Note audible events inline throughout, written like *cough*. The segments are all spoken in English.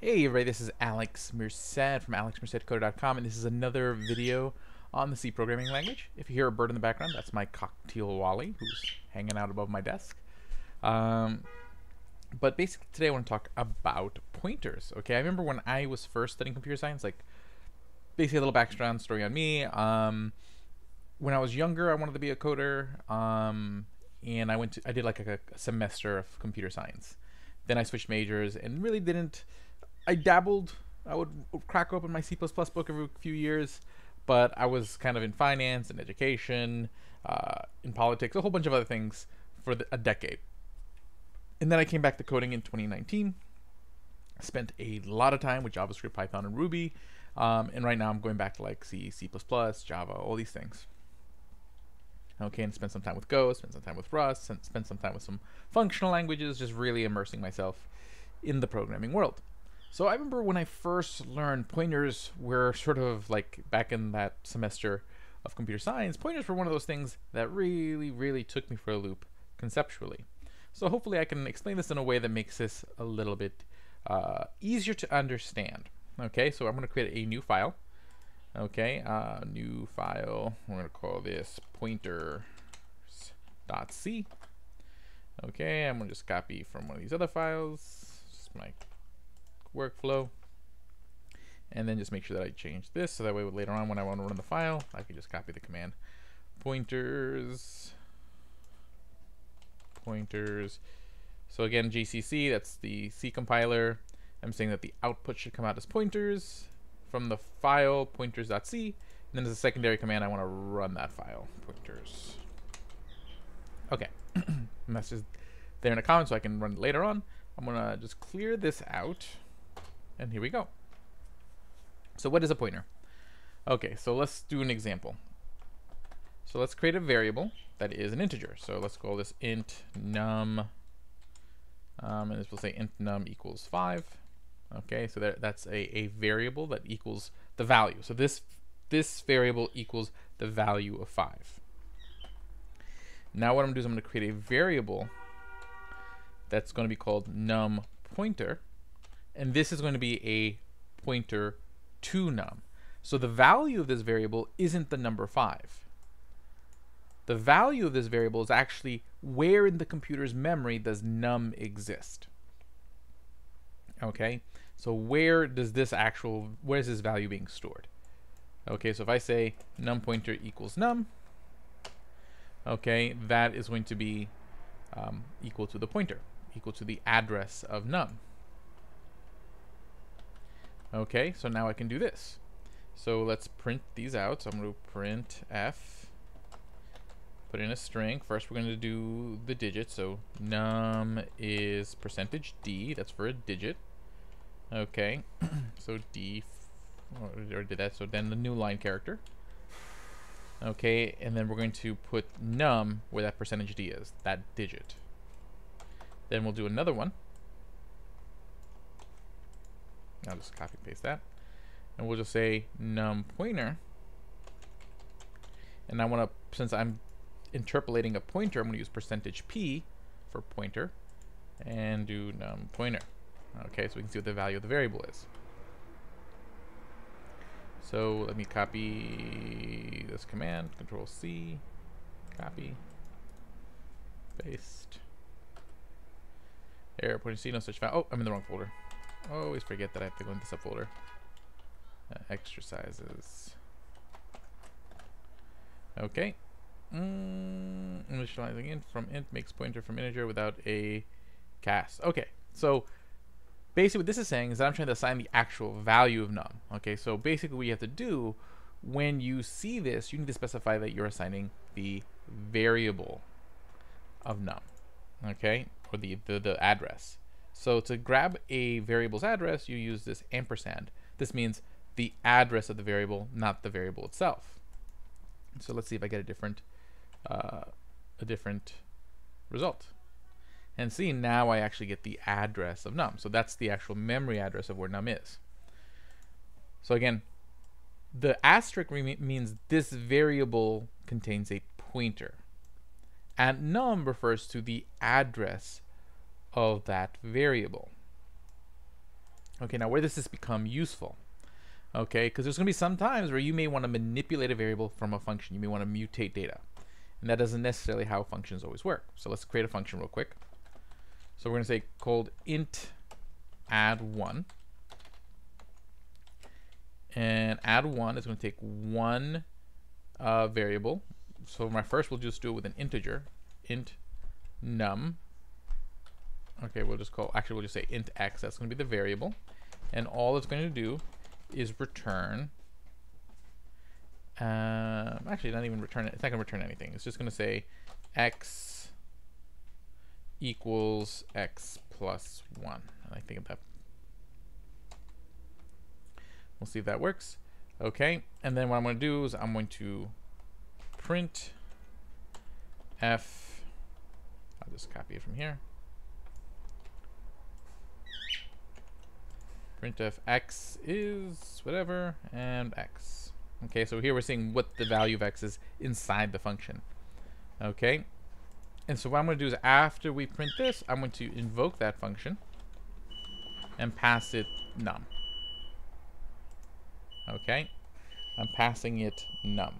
Hey everybody, this is Alex Merced from alexmercedcoder.com and this is another video on the C programming language. If you hear a bird in the background, that's my cockatiel Wally who's hanging out above my desk. Um, but basically today I want to talk about pointers. Okay, I remember when I was first studying computer science, like basically a little background story on me. Um, when I was younger, I wanted to be a coder, um, and I went to I did like a, a semester of computer science. Then I switched majors and really didn't I dabbled. I would crack open my C++ book every few years, but I was kind of in finance and education, uh, in politics, a whole bunch of other things for the, a decade. And then I came back to coding in 2019. Spent a lot of time with JavaScript, Python, and Ruby. Um, and right now I'm going back to like C, C++, Java, all these things. Okay, and spend some time with Go, spend some time with Rust, and spend some time with some functional languages, just really immersing myself in the programming world. So I remember when I first learned pointers were sort of like back in that semester of computer science, pointers were one of those things that really, really took me for a loop conceptually. So hopefully I can explain this in a way that makes this a little bit uh, easier to understand. Okay, so I'm going to create a new file. Okay, uh, new file. We're going to call this pointers.c. Okay, I'm going to just copy from one of these other files. Just my workflow. And then just make sure that I change this so that way later on when I want to run the file, I can just copy the command. Pointers, pointers. So again, GCC, that's the C compiler. I'm saying that the output should come out as pointers from the file pointers.c. And then as a secondary command, I want to run that file, pointers. Okay, and that's just there in a comment so I can run it later on. I'm to just clear this out. And here we go. So what is a pointer? Okay, so let's do an example. So let's create a variable that is an integer. So let's call this int num, um, and this will say int num equals 5. Okay, so that, that's a, a variable that equals the value. So this, this variable equals the value of 5. Now what I'm going to do is I'm going to create a variable that's going to be called num pointer and this is going to be a pointer to num. So the value of this variable isn't the number 5. The value of this variable is actually where in the computer's memory does num exist. Okay, so where does this actual, where is this value being stored? Okay, so if I say num pointer equals num, okay, that is going to be um, equal to the pointer, equal to the address of num. Okay, so now I can do this. So let's print these out. So I'm going to print f, put in a string. First, we're going to do the digit. So num is percentage d. That's for a digit. Okay, *clears throat* so d, or oh, did that. So then the new line character. Okay, and then we're going to put num where that percentage d is, that digit. Then we'll do another one. I'll just copy paste that. And we'll just say num pointer. And I want to, since I'm interpolating a pointer, I'm going to use percentage %p for pointer and do num pointer. Okay, so we can see what the value of the variable is. So let me copy this command, control C, copy, paste. Error pointer C, no such file. Oh, I'm in the wrong folder. Always forget that I have to go into subfolder. Uh, exercises. Okay. Mm, initializing int from int makes pointer from integer without a cast. Okay, so basically what this is saying is that I'm trying to assign the actual value of num. Okay, so basically what you have to do when you see this, you need to specify that you're assigning the variable of num. Okay, or the, the, the address. So to grab a variable's address, you use this ampersand. This means the address of the variable, not the variable itself. So let's see if I get a different, uh, a different result. And see, now I actually get the address of num. So that's the actual memory address of where num is. So again, the asterisk means this variable contains a pointer. And num refers to the address of that variable. Okay, now where does this become useful? Okay, because there's going to be some times where you may want to manipulate a variable from a function. You may want to mutate data. And that doesn't necessarily how functions always work. So let's create a function real quick. So we're going to say called int add 1. And add 1 is going to take one uh, variable. So my first, we'll just do it with an integer. int num. Okay, we'll just call, actually we'll just say int x. That's going to be the variable. And all it's going to do is return um, actually not even return it. It's not going to return anything. It's just going to say x equals x plus 1. And I think that we'll see if that works. Okay, and then what I'm going to do is I'm going to print f. I'll just copy it from here. Printf x is whatever and x. Okay, so here we're seeing what the value of x is inside the function. Okay, and so what I'm going to do is after we print this, I'm going to invoke that function and pass it num. Okay, I'm passing it num.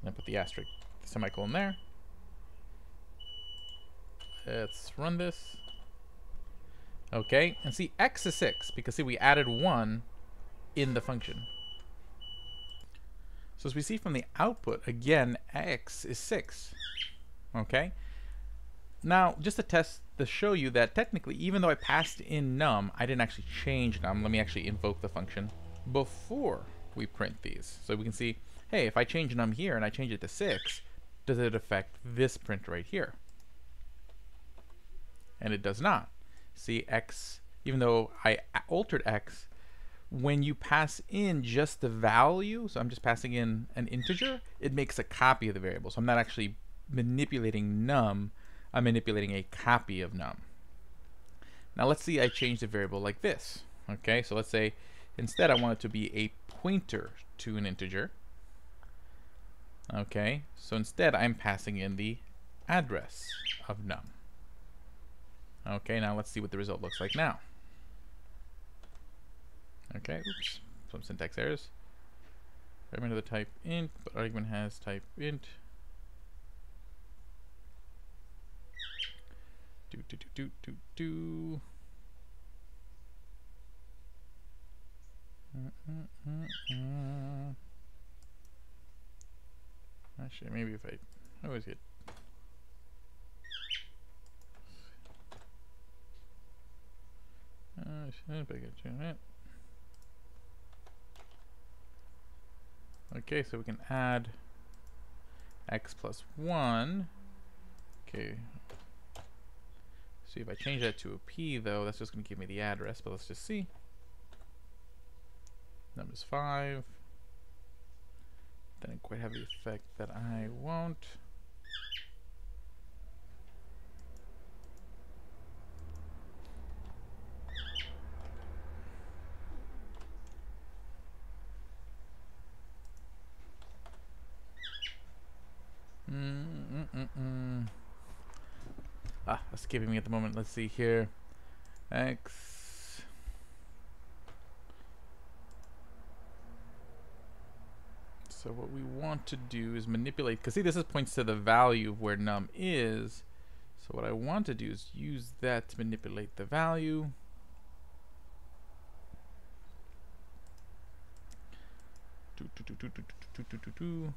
And I put the asterisk the semicolon there. Let's run this. Okay, and see, x is 6, because see, we added 1 in the function. So as we see from the output, again, x is 6. Okay? Now, just to test, to show you that technically, even though I passed in num, I didn't actually change num. Let me actually invoke the function before we print these. So we can see, hey, if I change num here and I change it to 6, does it affect this print right here? And it does not see x, even though I altered x, when you pass in just the value, so I'm just passing in an integer, it makes a copy of the variable. So I'm not actually manipulating num, I'm manipulating a copy of num. Now let's see I change the variable like this. Okay, so let's say instead I want it to be a pointer to an integer. Okay, so instead I'm passing in the address of num. Okay, now let's see what the result looks like now. Okay, oops, some syntax errors. Argument of the type int, but argument has type int. Do do do do do do. -mm -mm, mm. Actually, maybe if I, I always get I should be getting it. Okay, so we can add x plus 1. Okay. See, if I change that to a p, though, that's just going to give me the address, but let's just see. Numbers 5. Didn't quite have the effect that I want. Mm, mm, mm, ah, that's giving me at the moment. Let's see here. X. So what we want to do is manipulate, because see this is points to the value of where num is. So what I want to do is use that to manipulate the value. Do, do, do,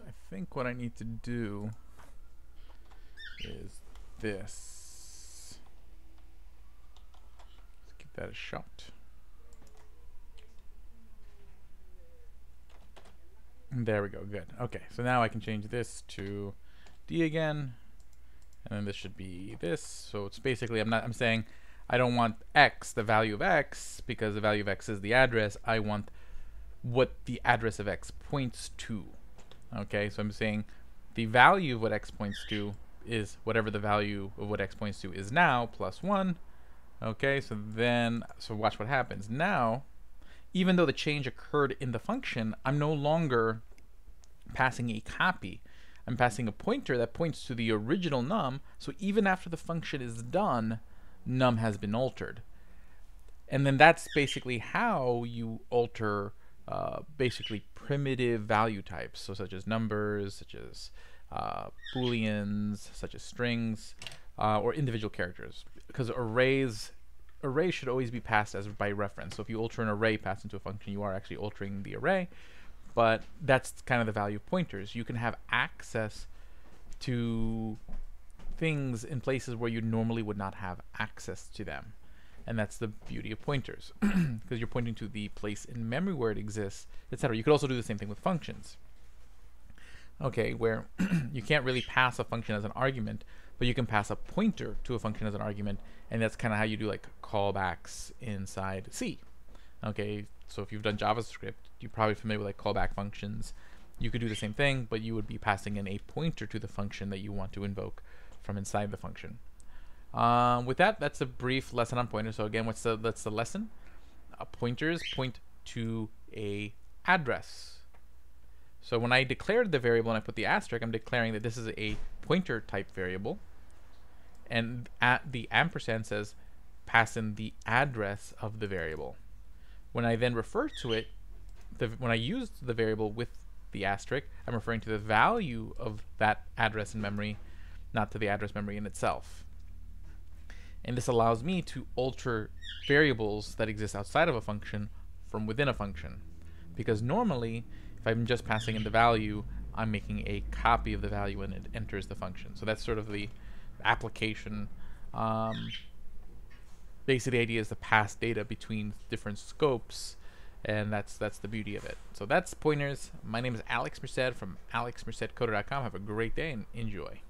I think what I need to do is this. Let's give that a shot. There we go, good. Okay, so now I can change this to D again. And then this should be this. So it's basically, I'm not, I'm saying I don't want X, the value of X, because the value of X is the address. I want what the address of X points to. Okay, so I'm saying the value of what x points to is whatever the value of what x points to is now plus 1. Okay, so then, so watch what happens. Now, even though the change occurred in the function, I'm no longer passing a copy. I'm passing a pointer that points to the original num, so even after the function is done, num has been altered. And then that's basically how you alter uh, basically primitive value types, so such as numbers, such as uh, booleans, such as strings, uh, or individual characters. Because arrays arrays should always be passed as by reference. So if you alter an array passed into a function, you are actually altering the array. But that's kind of the value of pointers. You can have access to things in places where you normally would not have access to them. And that's the beauty of pointers, *clears throat* because you're pointing to the place in memory where it exists, etc. You could also do the same thing with functions. Okay, where *clears throat* you can't really pass a function as an argument, but you can pass a pointer to a function as an argument, and that's kind of how you do like callbacks inside C. Okay, so if you've done JavaScript, you're probably familiar with like callback functions. You could do the same thing, but you would be passing in a pointer to the function that you want to invoke from inside the function. Um, with that, that's a brief lesson on pointers. So again, what's the that's the lesson? Uh, pointers point to a address. So when I declared the variable and I put the asterisk, I'm declaring that this is a pointer type variable and at the ampersand says pass in the address of the variable. When I then refer to it, the, when I use the variable with the asterisk, I'm referring to the value of that address in memory, not to the address memory in itself. And this allows me to alter variables that exist outside of a function from within a function. Because normally, if I'm just passing in the value, I'm making a copy of the value when it enters the function. So that's sort of the application. Um, basically, the idea is to pass data between different scopes, and that's that's the beauty of it. So that's pointers. My name is Alex Merced from alexmercedcoder.com. Have a great day and enjoy.